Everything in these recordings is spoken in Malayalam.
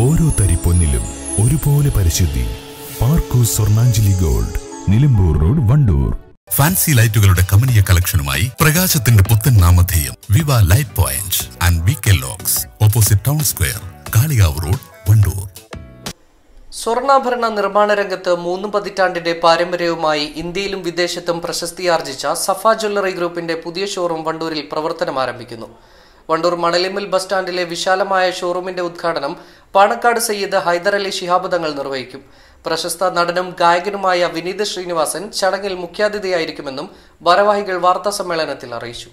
ഓരോ തരി പൊന്നിലും ഒരുപോലെ പരിശുദ്ധി. പാർക്കൂ Swarnanjali gold Nilambur road Wandoor. Fancy ലൈറ്റുകളുടെ കമനീയ കളക്ഷനുമായി പ്രകാശത്തിന്റെ പുത്തൻ നാമധേയം Viva light point and V K locks opposite town square Kalikavu road Wandoor. സ്വർണാഭരണ നിർമ്മാണ രംഗത്ത് മൂന്ന് പതിറ്റാണ്ടിന്റെ പാരമ്പര്യവുമായി ഇന്ത്യയിലും വിദേശത്തും പ്രശസ്തിയാർജിച്ച സഫ ജ്വല്ലറി ഗ്രൂപ്പിന്റെ പുതിയ ഷോറൂം വണ്ടൂരിൽ പ്രവർത്തനം ആരംഭിക്കുന്നു വണ്ടൂർ മണലിമ്മൽ ബസ് സ്റ്റാൻഡിലെ വിശാലമായ ഷോറൂമിന്റെ ഉദ്ഘാടനം പാണക്കാട് സയ്യിദ് ഹൈദരലി ശിഹാബ് തങ്ങൾ നിർവഹിക്കും. പ്രശസ്ത നടനും ഗായകനുമായ വിനീത് ശ്രീനിവാസൻ ചടങ്ങിൽ മുഖ്യാതിഥിയായിരിക്കുമെന്നും ഭാരവാഹികൾ വാർത്താ സമ്മേളനത്തിൽ അറിയിച്ചു.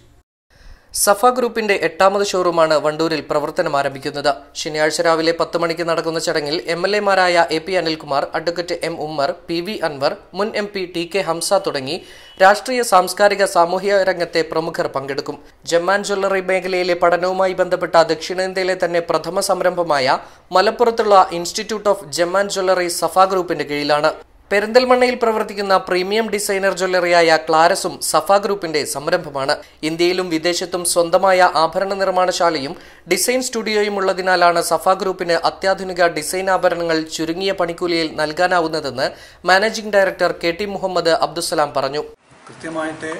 സഫ ഗ്രൂപ്പിന്റെ എട്ടാമത് ഷോറൂമാണ് വണ്ടൂരിൽ പ്രവർത്തനം ആരംഭിക്കുന്നത്. ശനിയാഴ്ച രാവിലെ പത്ത് മണിക്ക് നടക്കുന്ന ചടങ്ങിൽ M L എമാരായ A P Anilkumar advocate M Ummer P V Anvar മുൻ M P T K Hamza തുടങ്ങി രാഷ്ട്രീയ സാംസ്കാരിക സാമൂഹിക രംഗത്തെ പ്രമുഖർ പങ്കെടുക്കും. ജമ്മാൻ ജ്വല്ലറി മേഖലയിലെ പഠനവുമായി ബന്ധപ്പെട്ട ദക്ഷിണേന്ത്യയിലെ തന്നെ പ്രഥമ സംരംഭമായ മലപ്പുറത്തുള്ള institute of gem and jewellery Safa ഗ്രൂപ്പിന്റെ കീഴിലാണ്. പെരിന്തൽമണ്ണയിൽ പ്രവർത്തിക്കുന്ന പ്രീമിയം ഡിസൈനർ ജ്വല്ലറിയായ ക്ലാരസും സഫ ഗ്രൂപ്പിന്റെ സംരംഭമാണ്. ഇന്ത്യയിലും വിദേശത്തും സ്വന്തമായ ആഭരണ നിർമ്മാണശാലയും ഡിസൈൻ സ്റ്റുഡിയോയും ഉള്ളതിനാലാണ് സഫ ഗ്രൂപ്പിന് അത്യാധുനിക ഡിസൈൻ ആഭരണങ്ങൾ ചുരുങ്ങിയ പണിക്കൂലിയിൽ നൽകാനാവുന്നതെന്ന് managing director K T Muhammad Abdussalam പറഞ്ഞു. കൃത്യമായിട്ട്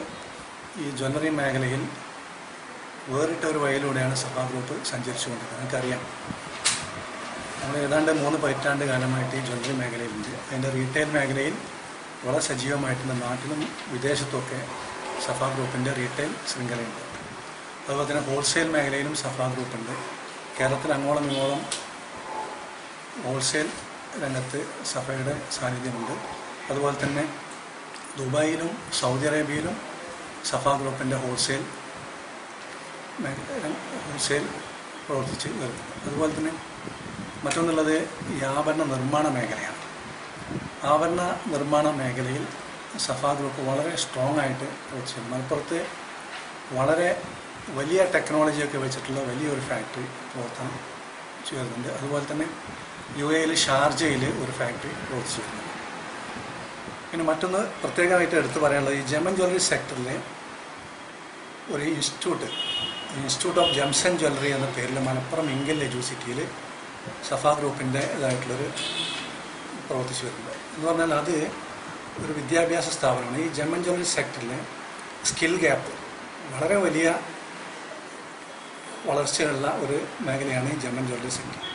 ഈ ജ്വല്ലറി മേഖലയിൽ വേറിട്ട ഒരു വഴിയിലൂടെയാണ് സഫ ഗ്രൂപ്പ് സഞ്ചരിച്ചുകൊണ്ടിരിക്കുന്നത്. നമുക്കറിയാം നമ്മൾ ഏതാണ്ട് മൂന്ന് പതിറ്റാണ്ട് കാലമായിട്ട് ഈ ജ്വല്ലറി മേഖലയിലുണ്ട്. അതിന്റെ റീറ്റെയിൽ മേഖലയിൽ വളരെ സജീവമായിട്ടുള്ള നാട്ടിലും വിദേശത്തുമൊക്കെ സഫ ഗ്രൂപ്പിന്റെ റീറ്റെയിൽ ശൃംഖലയുണ്ട്. അതുപോലെ തന്നെ ഹോൾസെയിൽ മേഖലയിലും സഫ ഗ്രൂപ്പുണ്ട്. കേരളത്തിൽ അങ്ങോളം ഇങ്ങോളം ഹോൾസെയിൽ രംഗത്ത് സഫയുടെ സാന്നിധ്യമുണ്ട്. അതുപോലെ തന്നെ ദുബായിലും സൗദി അറേബ്യയിലും സഫ ഗ്രൂപ്പിന്റെ ഹോൾസെയിൽ ഹോൾസെയിൽ പ്രവർത്തിച്ച് വരുന്നു അതുപോലെ തന്നെ മറ്റൊന്നുള്ളത് ഈ ആഭരണ നിർമ്മാണ മേഖലയാണ്. ആഭരണ നിർമ്മാണ മേഖലയിൽ സഫാ ഗ്രൂപ്പ് വളരെ സ്ട്രോങ് ആയിട്ട് വെച്ച് മലപ്പുറത്ത് വളരെ വലിയ ടെക്നോളജിയൊക്കെ വെച്ചിട്ടുള്ള വലിയൊരു ഫാക്ടറി പ്രവർത്തനം ചെയ്യുന്നുണ്ട് അതുപോലെ തന്നെ യു എയിൽ ഷാർജയിൽ ഒരു ഫാക്ടറി പ്രവർത്തിച്ചു വരുന്നുണ്ട് പിന്നെ മറ്റൊന്ന് പ്രത്യേകമായിട്ട് എടുത്തു പറയാനുള്ളത് ഈ ജമൻ ജ്വല്ലറി സെക്ടറിലെ ഒരു institute institute of gems and jewellery എന്ന പേരിൽ മലപ്പുറം ഇംഗൽ എജുസിറ്റിയിൽ സഫ ഗ്രൂപ്പിന്റെ ഇതായിട്ടുള്ളൊരു പ്രവർത്തിച്ചു വരുന്നത്. എന്ന് പറഞ്ഞാൽ അത് ഒരു വിദ്യാഭ്യാസ സ്ഥാപനമാണ്. ഈ ജമ്മൻ ജോലി സെക്ടറിലെ സ്കിൽ ഗ്യാപ്പ് വളരെ വലിയ വളർച്ചയുള്ള ഒരു മേഖലയാണ് ഈ ജമ്മൻ ജോലി സെക്ടർ.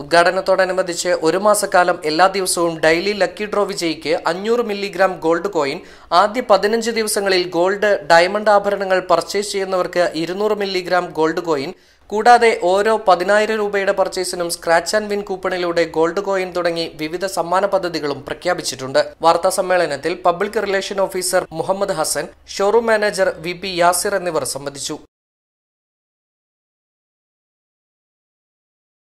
ഉദ്ഘാടനത്തോടനുബന്ധിച്ച് ഒരു മാസക്കാലം എല്ലാ ദിവസവും ഡെയിലി ലക്കി ഡ്രോ വിജയിക്ക് അഞ്ഞൂറ് മില്ലിഗ്രാം ഗോൾഡ് കോയിൻ ആദ്യ പതിനഞ്ച് ദിവസങ്ങളിൽ ഗോൾഡ് ഡയമണ്ട് ആഭരണങ്ങൾ പർച്ചേസ് ചെയ്യുന്നവർക്ക് ഇരുന്നൂറ് മില്ലിഗ്രാം ഗോൾഡ് കോയിൻ കൂടാതെ ഓരോ പതിനായിരം രൂപയുടെ പർച്ചേസിനും സ്ക്രാച്ച് ആൻഡ് വിൻ കൂപ്പണിലൂടെ ഗോൾഡ് കോയിൻ തുടങ്ങി വിവിധ സമ്മാന പദ്ധതികളും പ്രഖ്യാപിച്ചിട്ടുണ്ട്. വാർത്താ സമ്മേളനത്തിൽ public relation officer Muhammad Hasan showroom manager V P Yasir എന്നിവർ സംബന്ധിച്ചു